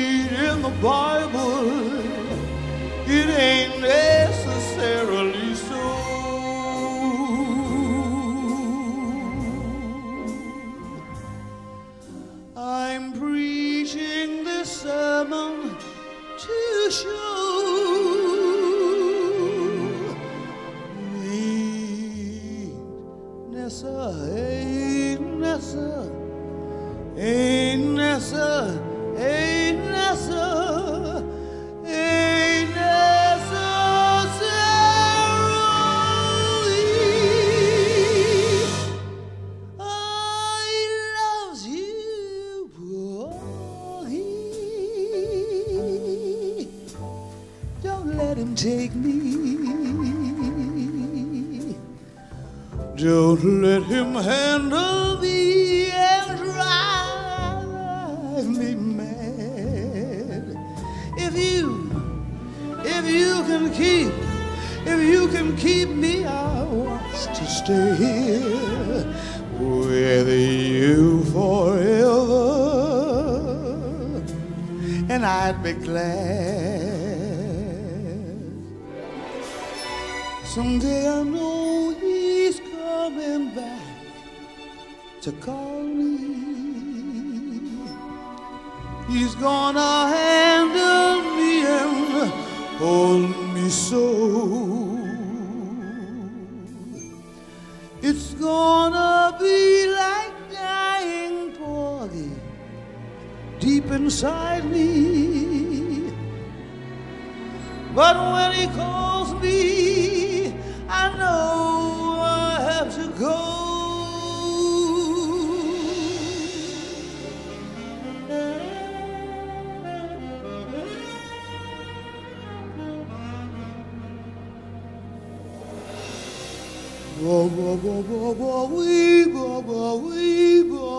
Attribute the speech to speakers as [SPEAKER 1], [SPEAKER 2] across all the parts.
[SPEAKER 1] read in the Bible, it ain't there. But when he calls me, I know I have to go. Go, go, go, go, go, we, go, go, we.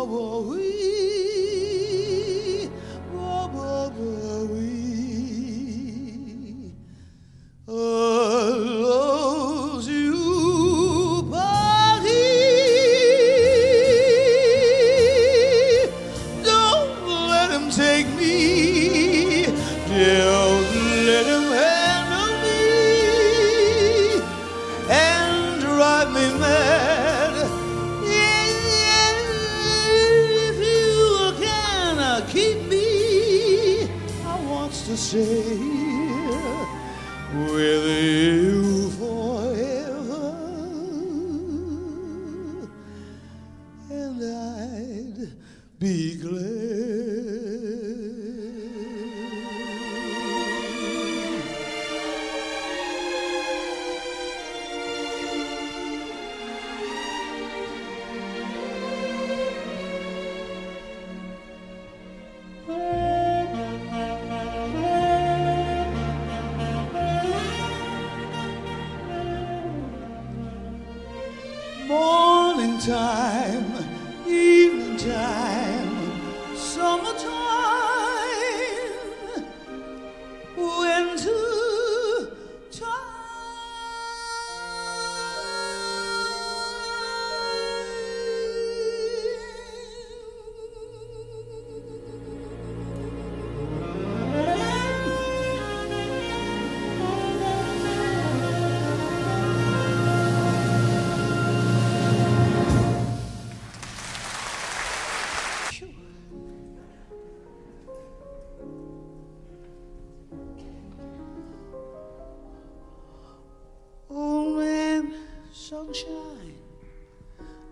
[SPEAKER 1] Sunshine.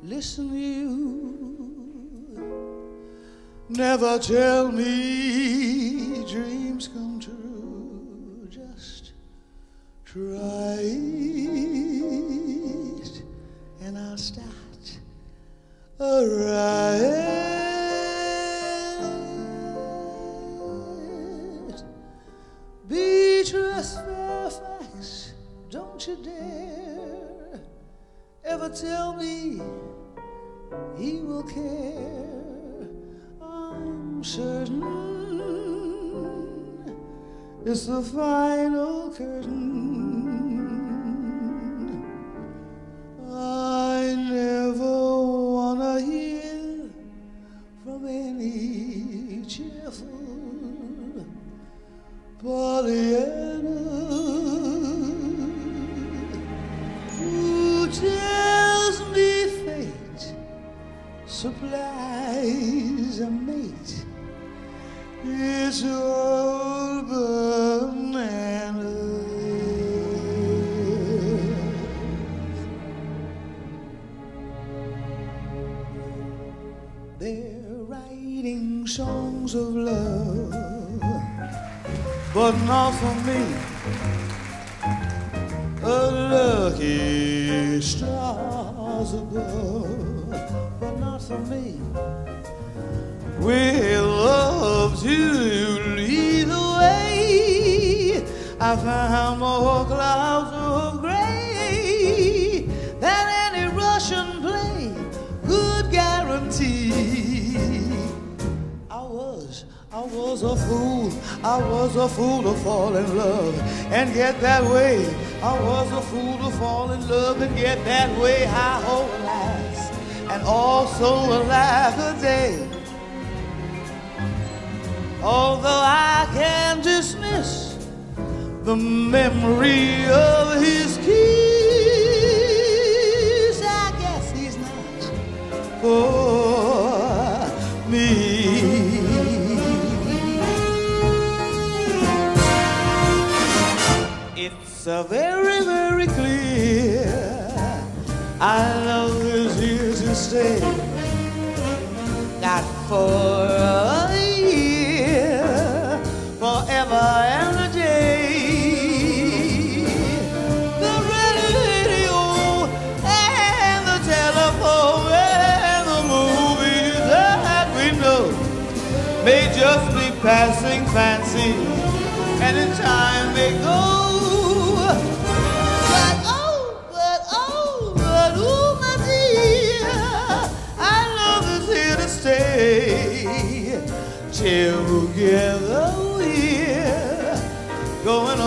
[SPEAKER 1] Listen, you never tell me dreams come true. Just try final They're writing songs of love, but not for me. A lucky stars above, but not for me. We love to lead the way. I found more clouds was a fool. I was a fool to fall in love and get that way. I was a fool to fall in love and get that way. I hope alas, and also a laugh a day. Although I can dismiss the memory of his kiss, I guess he's not for A very, very clear. I love is here to stay. Not for a year, forever and a day. The radio and the telephone and the movies that we know may just be passing fancy, Together we're going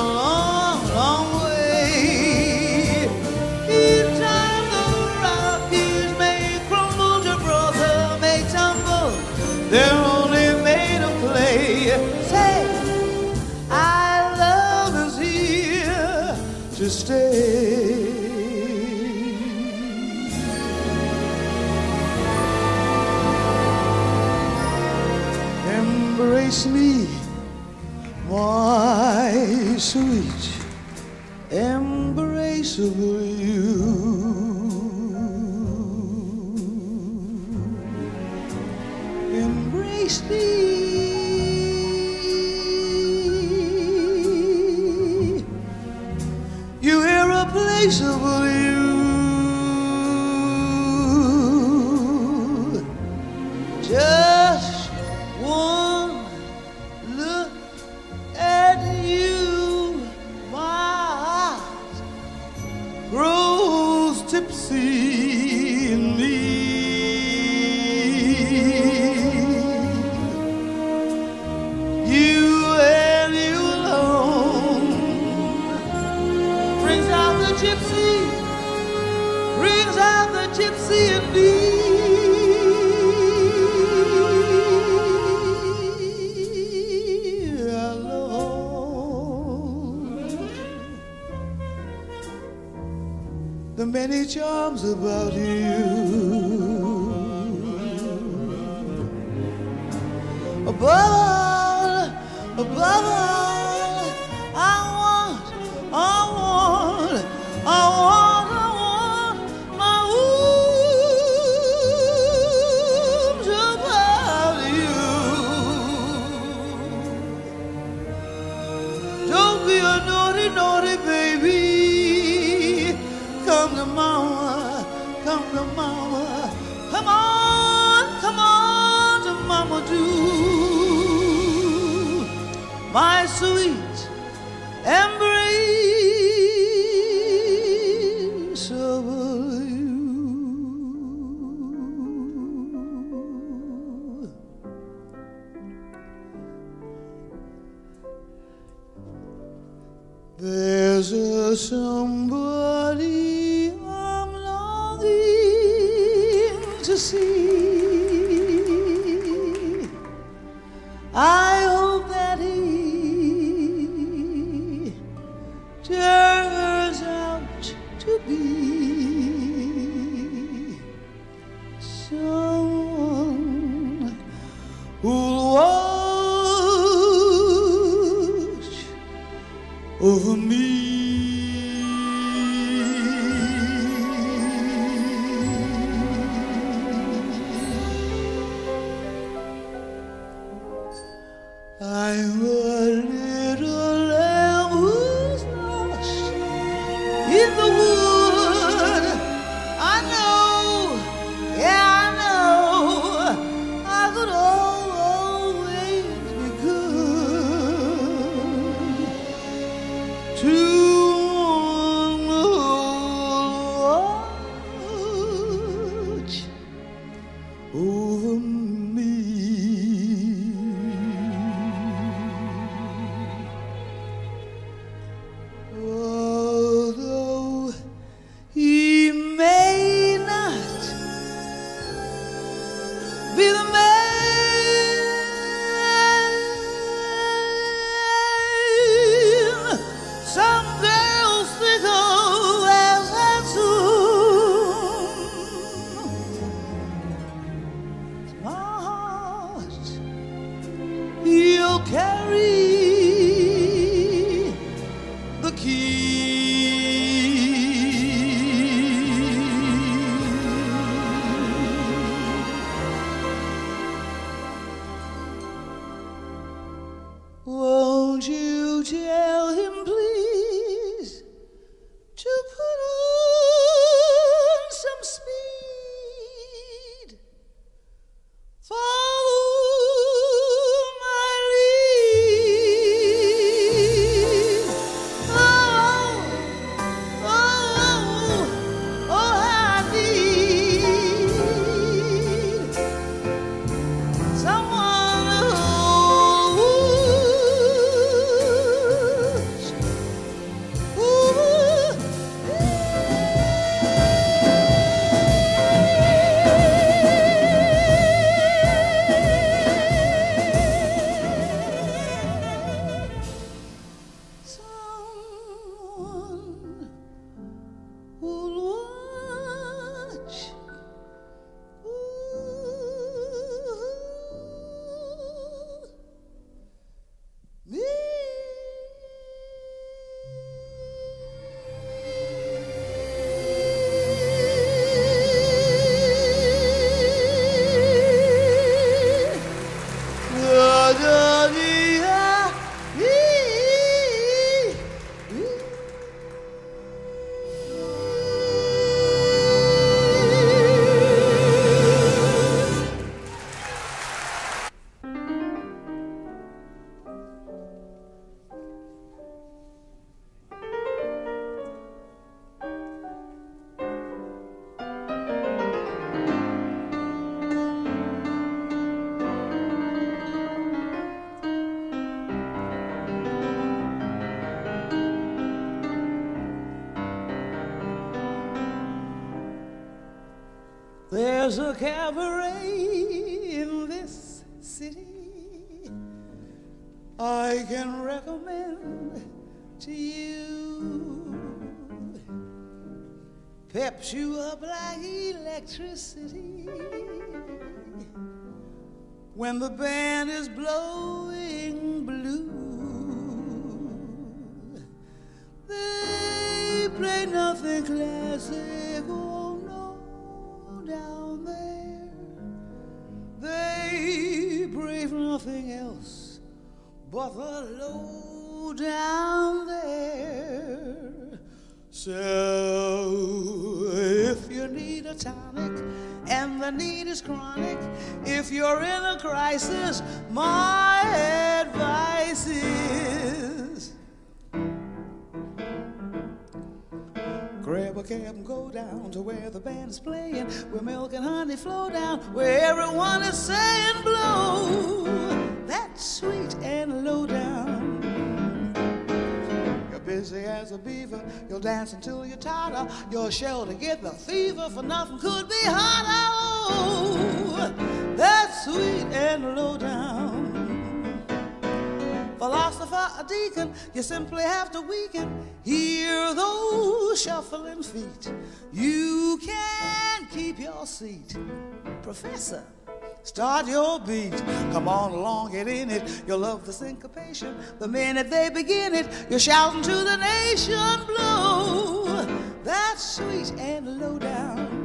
[SPEAKER 1] Above all, above all, my sweet embrace of you. There's a some cabaret in this city I can recommend to you. Peps you up like electricity when the band is blowing blue. They play nothing classic, oh no, there. They brave nothing else but the low down there. So if you need a tonic and the need is chronic, if you're in a crisis, my advice is cab and go down to where the band is playing, where milk and honey flow down, where everyone is saying blow. That's sweet and low down. You're busy as a beaver. You'll dance until you're tired. You're sure to get the fever, for nothing could be hotter. Oh, that's sweet and low down. Philosopher, a deacon, you simply have to weaken. Hear those shuffling feet. You can't keep your seat. Professor. Start your beat. Come on along, get in it. You'll love the syncopation. The minute they begin it, you're shouting to the nation blow. That's sweet and low down.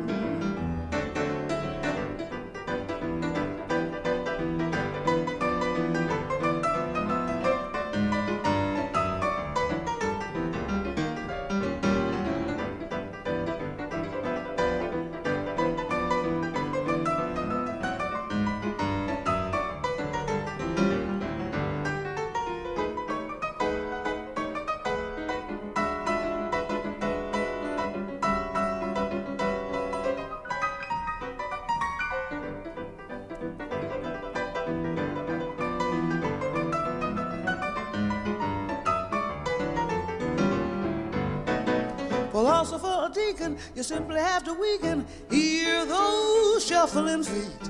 [SPEAKER 1] You simply have to weaken. Hear those shuffling feet.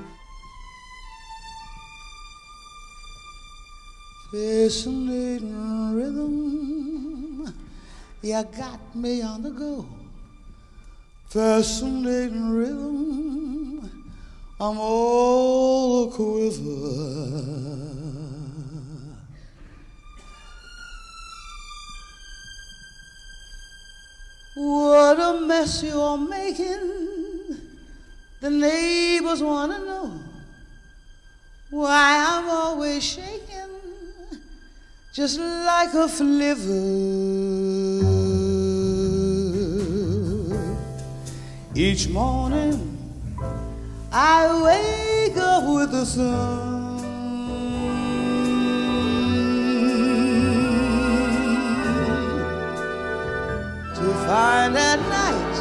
[SPEAKER 1] Fascinating rhythm, you got me on the go. Fascinating rhythm, I'm all a quiver. What a mess you're making. The neighbors want to know why I'm always shaking just like a flivver. Each morning I wake up with the sun. Find at night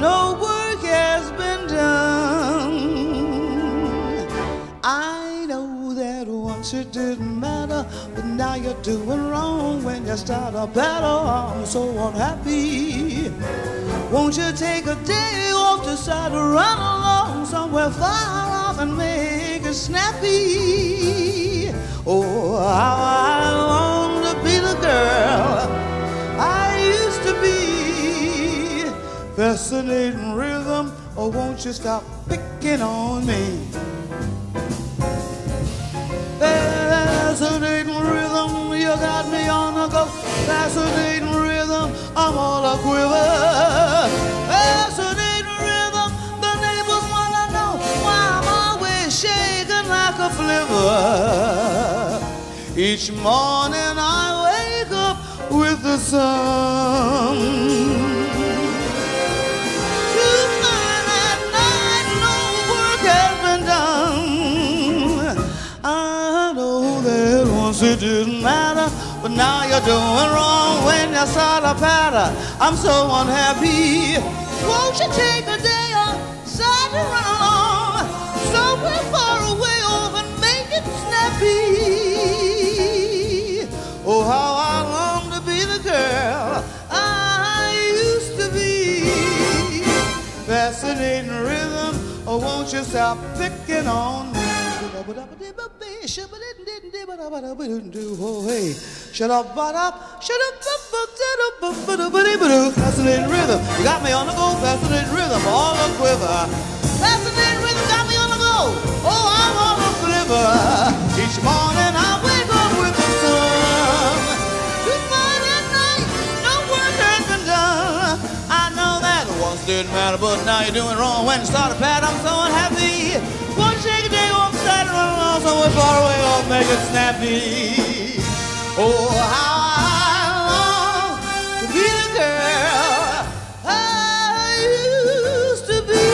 [SPEAKER 1] no work has been done. I know that once it didn't matter, but now you're doing wrong when you start a battle. I'm so unhappy. Won't you take a day off, to decide to run along somewhere far off and make it snappy? Oh, how I long to be the girl I fascinating rhythm, or won't you stop picking on me? Fascinating rhythm, you got me on the go. Fascinating rhythm, I'm all a quiver. Fascinating rhythm, the neighbors wanna know why I'm always shaking like a flivver. Each morning I wake up with the sun. Didn't matter. But now you're doing wrong when you start a patter. I'm so unhappy. Won't you take a day off, run along somewhere far away off and make it snappy? Oh, how I long to be the girl I used to be. Fascinating rhythm, oh, won't you stop picking on me? Shut up, but up, shut up, fascinating rhythm. You got me on the go, fascinating rhythm, all a quiver. Fascinating rhythm got me on the go. Oh, I'm on a quiver. Each morning I wake up with the sun. Good morning, night, no work has been done. I know that once didn't matter, but now you're doing wrong. When you start a pat, I'm so unhappy. Along somewhere far away, I'll make it snappy. Oh, how I long to be the girl I used to be.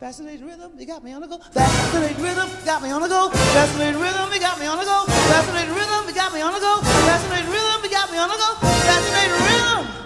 [SPEAKER 1] Fascinating rhythm, you got me on the go. Fascinating rhythm, got me on the go. Fascinating rhythm, you got me on the go. Fascinating rhythm, you got me on the go. Fascinating rhythm, you got me on the go. Fascinating rhythm.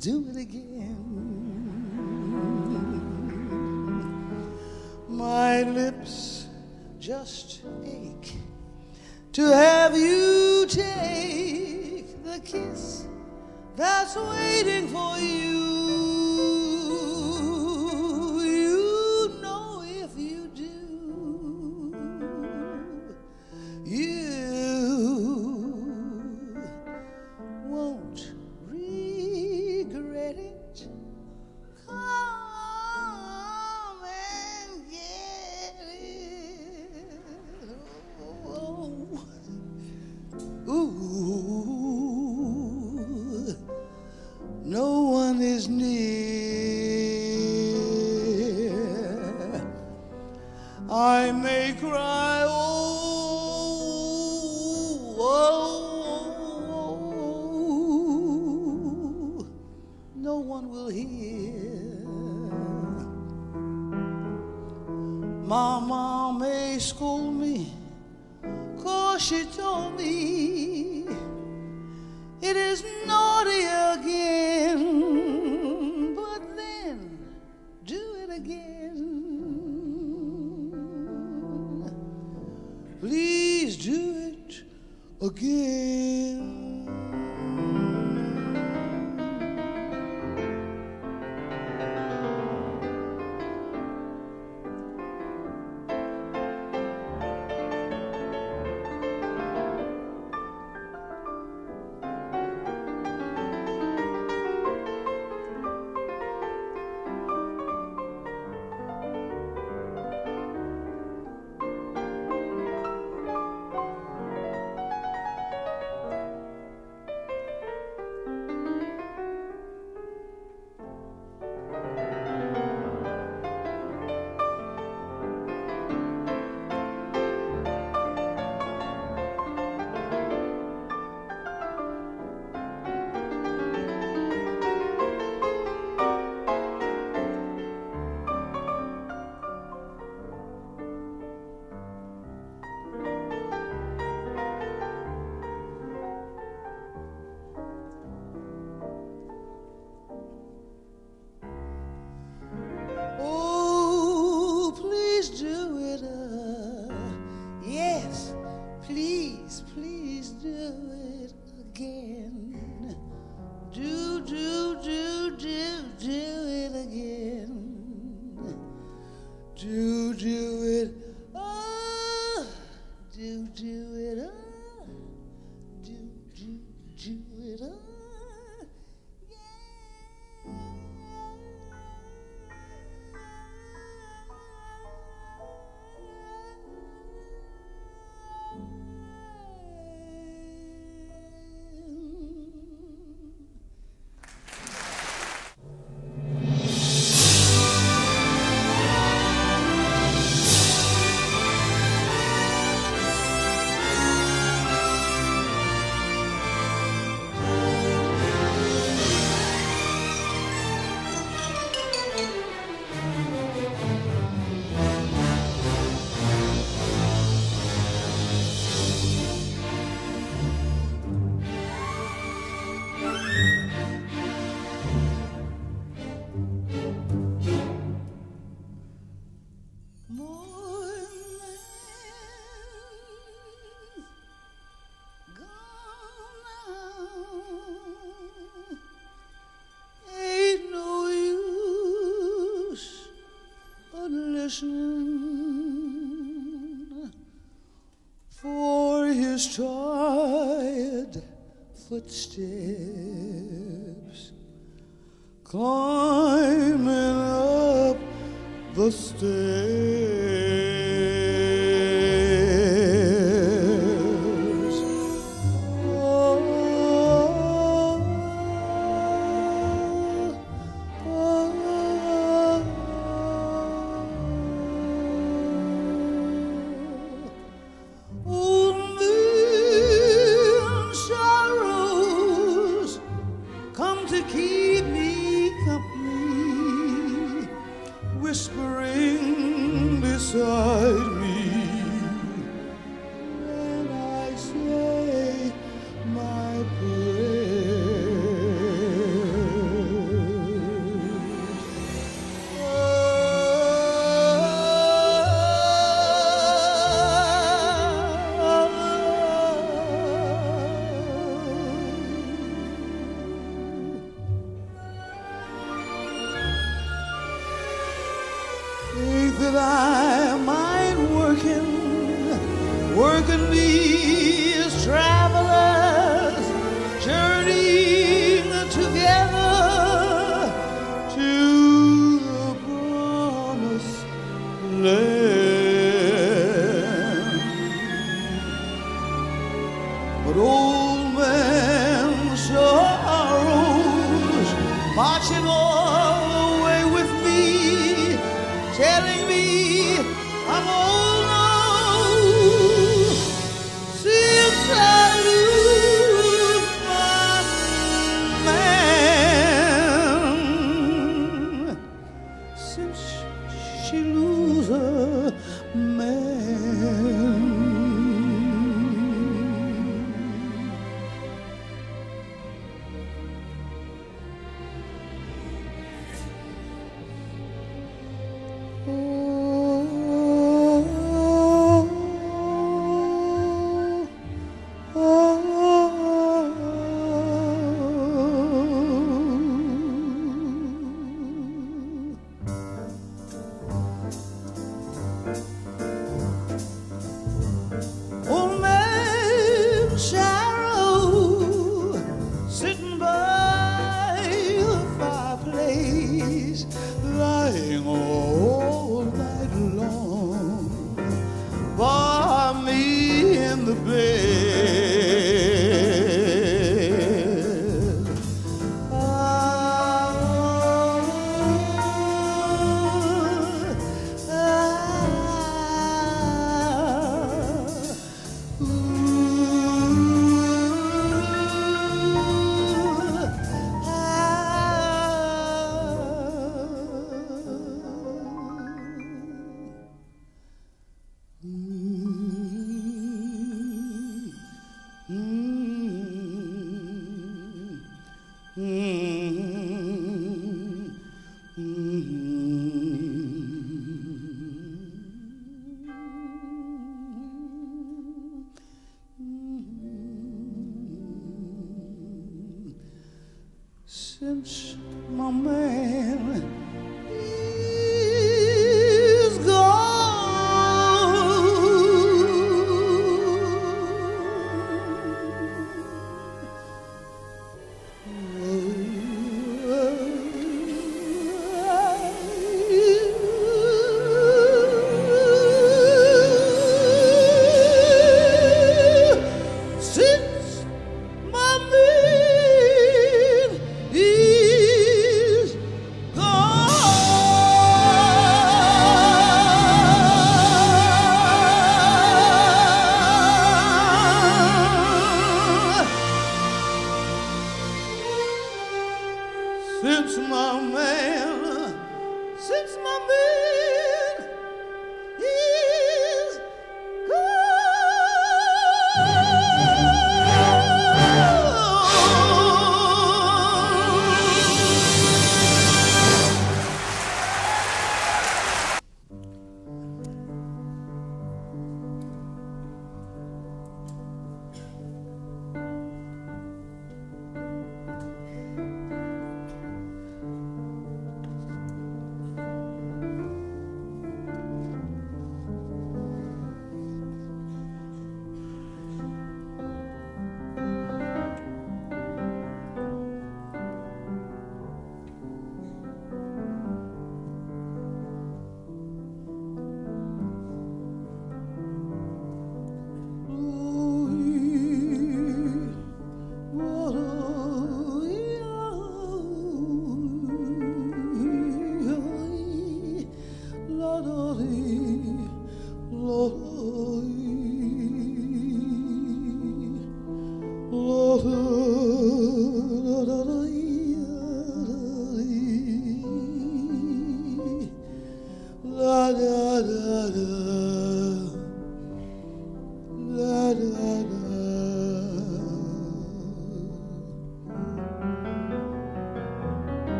[SPEAKER 1] do it again. My lips just ache to have you take the kiss that's waiting for you. Tired footsteps climbing up the stairs. working me is trying.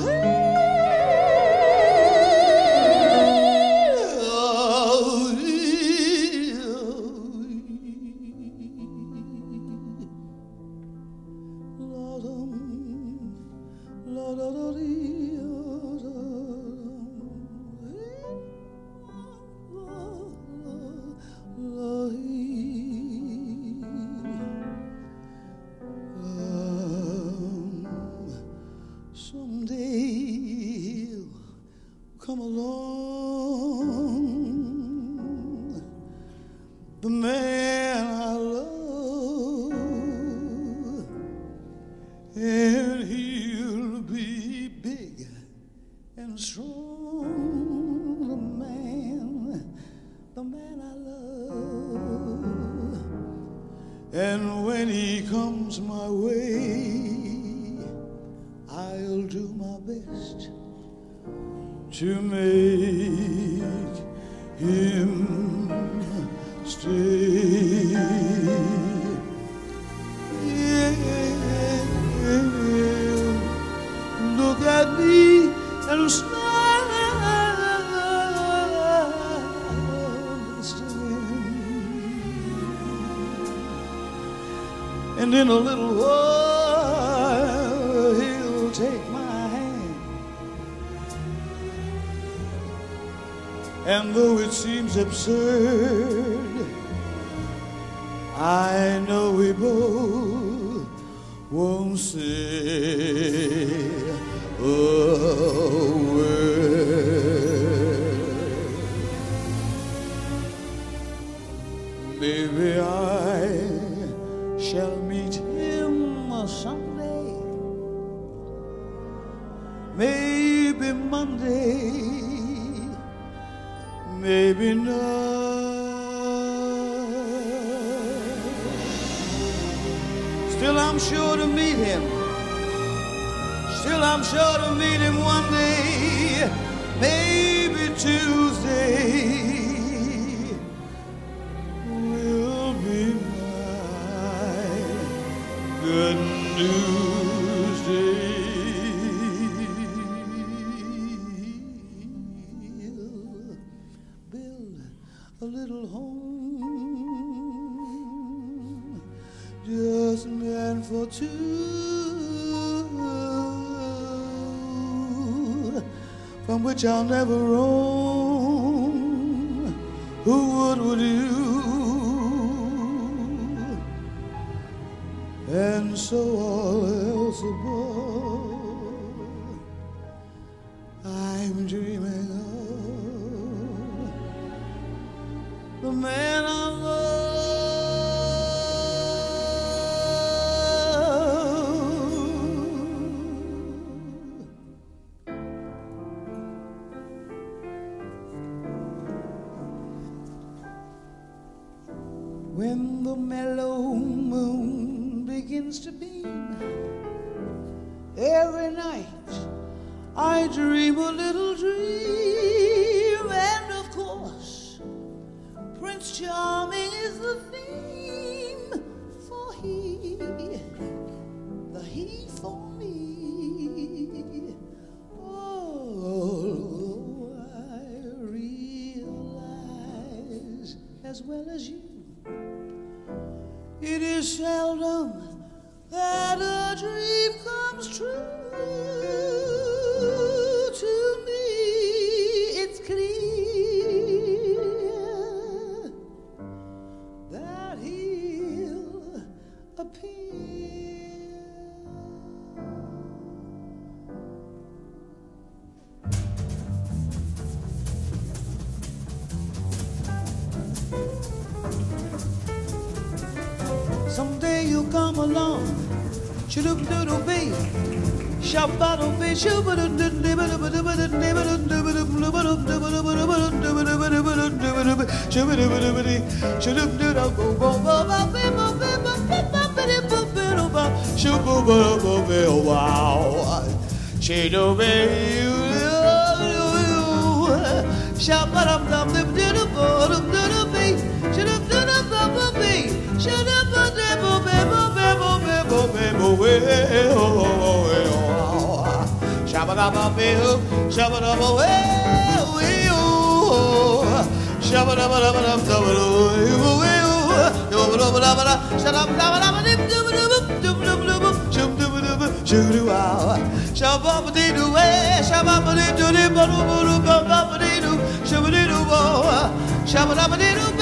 [SPEAKER 1] In seems I'll never roam. It is the that Do be you, Shabba dum dum dum dum dum dum dum be. Should have done a bubble be. Should have a bubble bubble bubble bubble bubble way. Shabba dum be shabba dum way. Shabba dum. Shut up, dum dum dum dum shoo wow. Shabba dee doo way, shabba dee doo dee ba doo ba doo ba ba dee doo, shabba do eh shababadi do di buru buru babadi do shabadi do bo shababadi do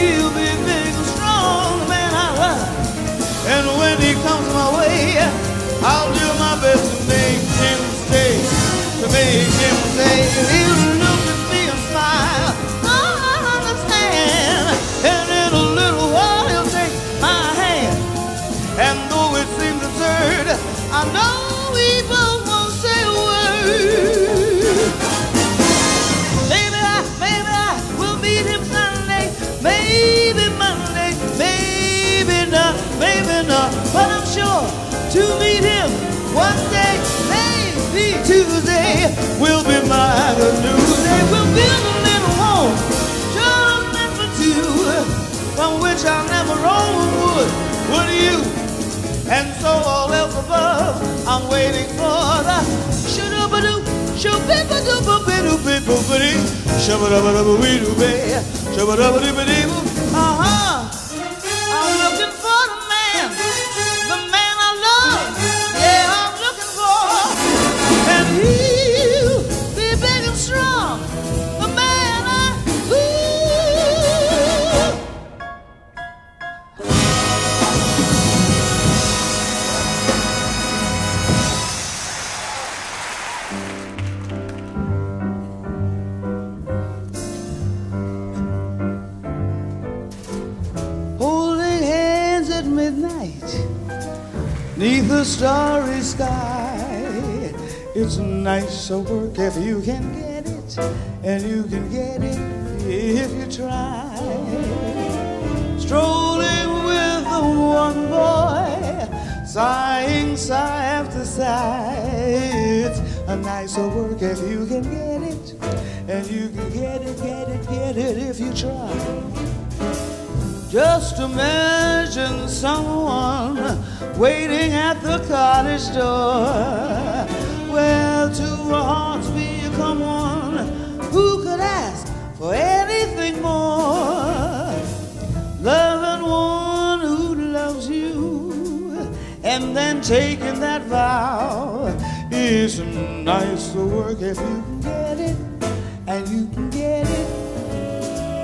[SPEAKER 1] I'll be making strong the man I love. And when he comes in my way, I'll do my best to make him stay, to make him stay. Shabba-dabba-dabba-wee-doo-bay. Shabba-dabba-dibba-dee-boo. Nice work if you can get it, and you can get it if you try. Strolling with the one boy, sighing sigh after sigh. It's a nice work if you can get it, and you can get it, get it, get it if you try. Just imagine someone waiting at the cottage door. Work if you can get it, and you can get it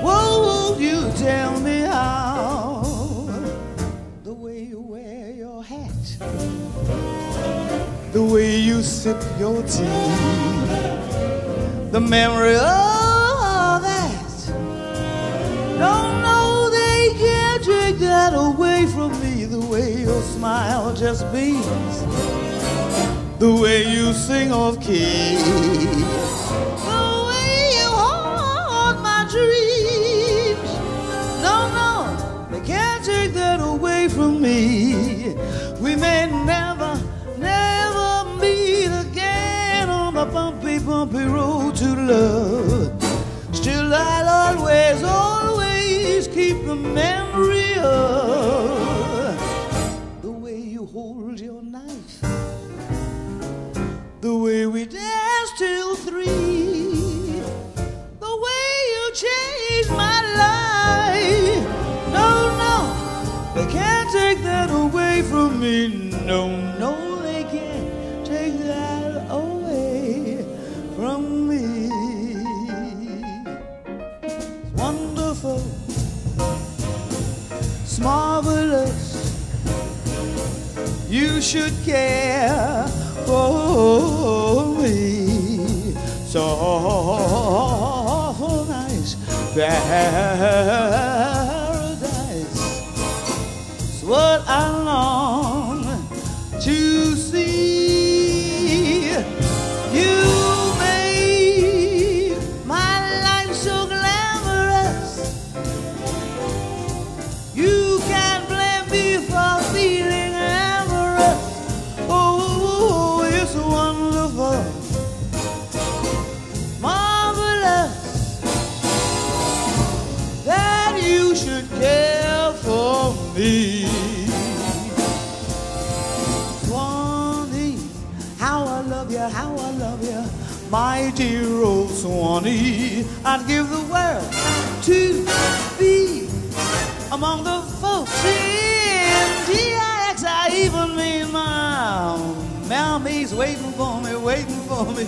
[SPEAKER 1] Whoa, won't you tell me how. The way you wear your hat, the way you sip your tea, the memory of that. Don't know they can't take that away from me. The way your smile just beams, the way you sing off key, the way you hold my dreams. No, no, they can't take that away from me. We may never, never meet again on the bumpy, bumpy road to love. Still, I'll always, always keep the memory of away from me. No, no, they can't take that away from me. It's wonderful, it's marvelous. You should care for me. So nice, paradise. What I long to see. My dear old Swanee. I'd give the world to be among the folks in DIX. I even mean my mammy's waiting for me, waiting for me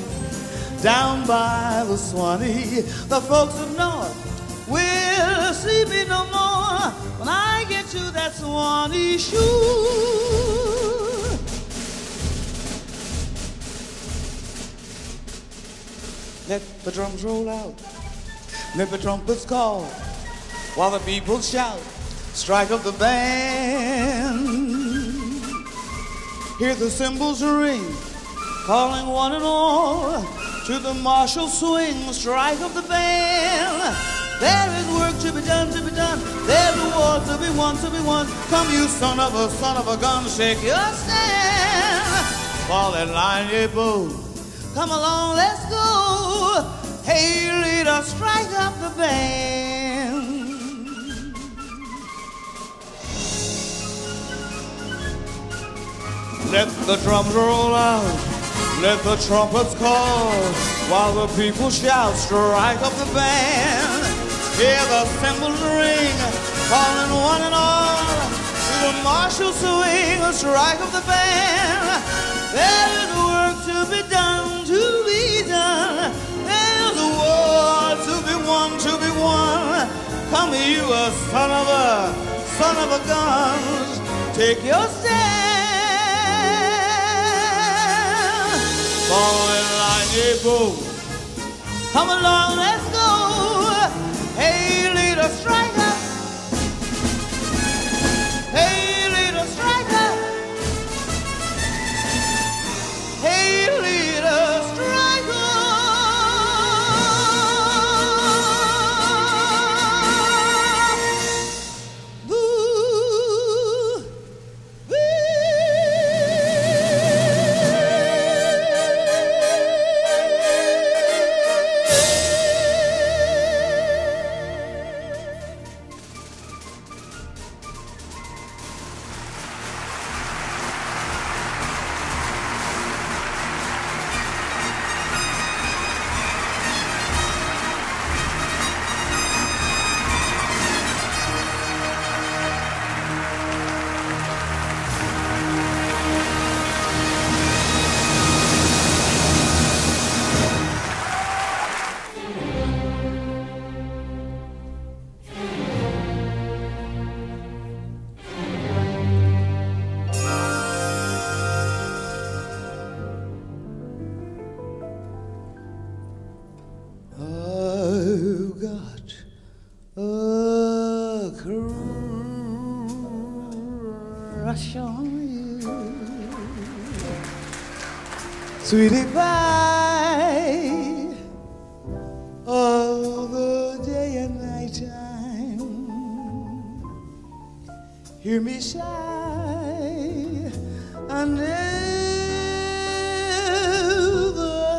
[SPEAKER 1] down by the Swanee. The folks of North will see me no more when I get to that Swanee shore. The drums roll out. Let the trumpets call while the people shout. Strike up the band. Hear the cymbals ring, calling one and all to the martial swing. Strike up the band. There is work to be done, to be done. There's a war to be won, to be won. Come, you son of a son of a gun, shake your stand. Fall in line, ye bow. Come along, let's go. Hey, leader, strike up the band. Let the drums roll out. Let the trumpets call. While the people shout, strike up the band. Hear the cymbals ring, calling one and all. The martial swing, strike up the band. There is work to be done, Come, you a son of a, son of a gun. Take your stand. Line, yeah, boo. Come along, let's go. Hey, leader, striker. Sweetie pie all the day and night time. Hear me sigh. I never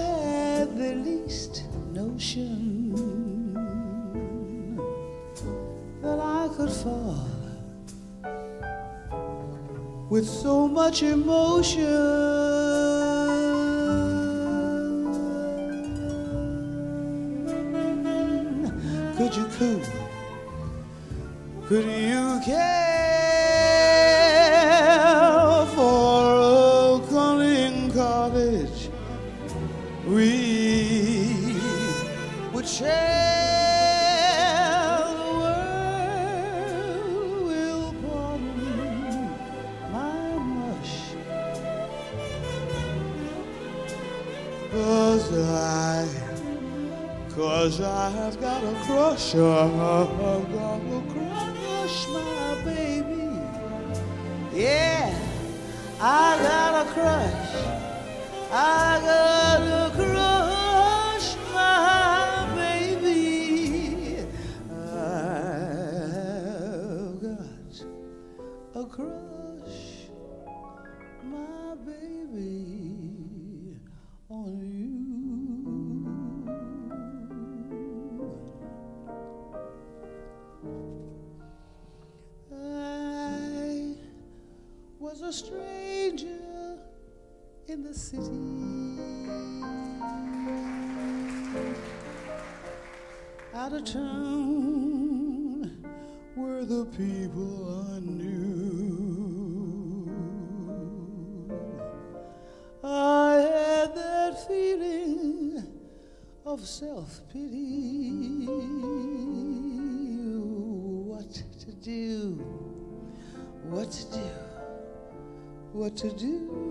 [SPEAKER 1] had the least notion that I could fall with so much emotion. out of town were the people I knew. I had that feeling of self pity. What to do? What to do? What to do?